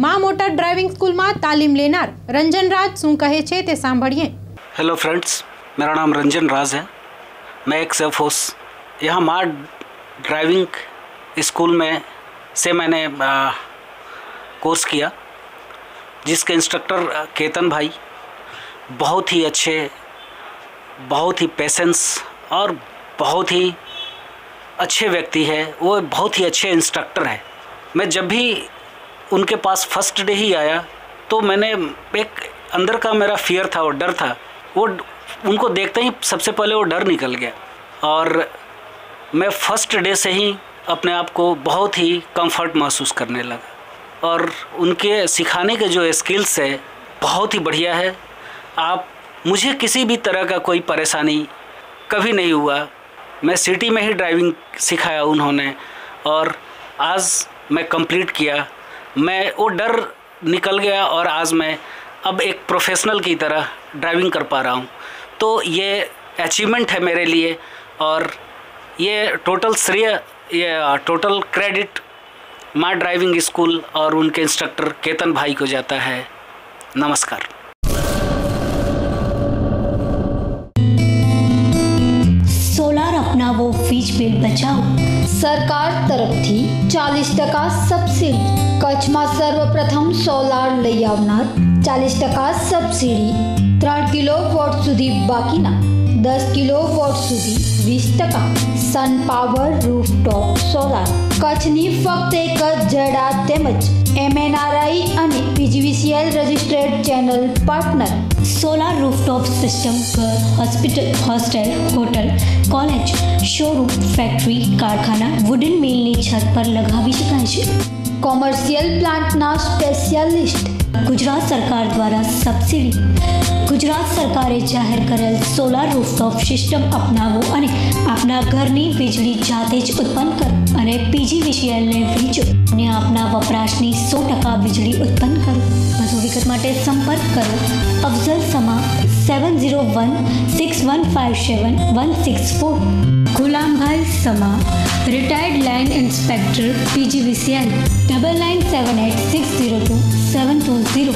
મા motor driving સ્કૂલમાં તાલીમ લેનાર રંજન રાજ શું કહે છે તે સાંભળીએ हेलो फ्रेंड्स मेरा नाम रंजन राज है मैं एक सेफ होस यहाँ माँ ड्राइविंग स्कूल में से मैंने आ, कोर्स किया जिसके इंस्ट्रक्टर आ, केतन भाई बहुत ही अच्छे बहुत ही पेशेंस और बहुत ही अच्छे व्यक्ति है वो बहुत ही अच्छे इंस्ट्रक्टर है मैं जब भी उनके पास फ़र्स्ट डे ही आया। तो मैंने एक अंदर का मेरा फियर था और डर था। वो उनको देखते ही सबसे पहले वो डर निकल गया। और मैं फ़र्स्ट डे से ही अपने आप को बहुत ही कंफर्ट महसूस करने लगा। और उनके सिखाने के जो स्किल्स है, बहुत ही बढ़िया है। आप, मुझे किसी भी तरह का कोई परेशानी कभी नहीं हुआ। मैं सिटी में ही ड्राइविंग सिखाया उन्होंने। और आज मैं कंप्लीट किया। मैं वो डर निकल गया और आज मैं अब एक प्रोफेशनल की तरह ड्राइविंग कर पा रहा हूँ। तो ये अचीवमेंट है मेरे लिए और ये टोटल श्रेय, ये total credit Maa driving school और उनके इंस्ट्रक्टर केतन भाई को जाता है। नमस्कार। સોલાર અપનાવો વીજ બિલ બચાવો સરકાર તરફથી ચાલીસ ટકા સબસિડી કચ્છમાં સર્વપ્રથમ સોલાર લઈ આવનાર ચાલીસ ટકા સબસિડી ત્રણ કિલો વોટ સુધી બાકીના દસ કિલો વોટ સુધી વીસ ટકા સન પાવર રૂફટોપ સોલાર કચ્છની ફક્ત એક જ જડા તેમજ એમએનઆરઆઈ અને PGVCL registered channel partner solar rooftop system ઘર hospital hostel hotel college showroom factory કારખાના વુડન મિલની છત પર લગાવી શકાય છે કોમર્શિયલ પ્લાન્ટના સ્પેશિયાલિસ્ટ ગુજરાત સરકાર દ્વારા સબસિડી ગુજરાત સરકારે જાહેર કરેલ સોલાર રૂફટોપ સિસ્ટમ અપનાવો અને આપના ઘરની વીજળી જાતે જ ઉત્પન્ન કરો અને પીજીવીસીએલને વેચો અને આપના વપરાશની સો ટકા વીજળી ઉત્પન્ન કરો વધુ વિગત માટે સંપર્ક કરો Afzal Sama seven zero one six one five seven one six four Gulambhai Sama retired line inspector PGVCL double nine seven eight six zero two seven two zero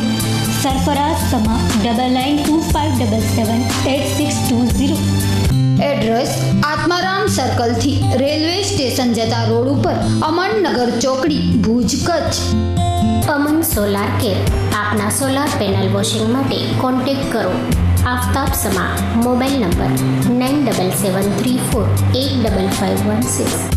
Sarfaraz Sama double nine two five double seven eight six two zero address Atmaram સર્કલથી railway station જતા road ઉપર અમનનગર ચોકડી Bhuj Kutch. Aman solar care આપના solar panel washing માટે contact કરો. Aftab Sama mobile number nine double seven three four eight double five one six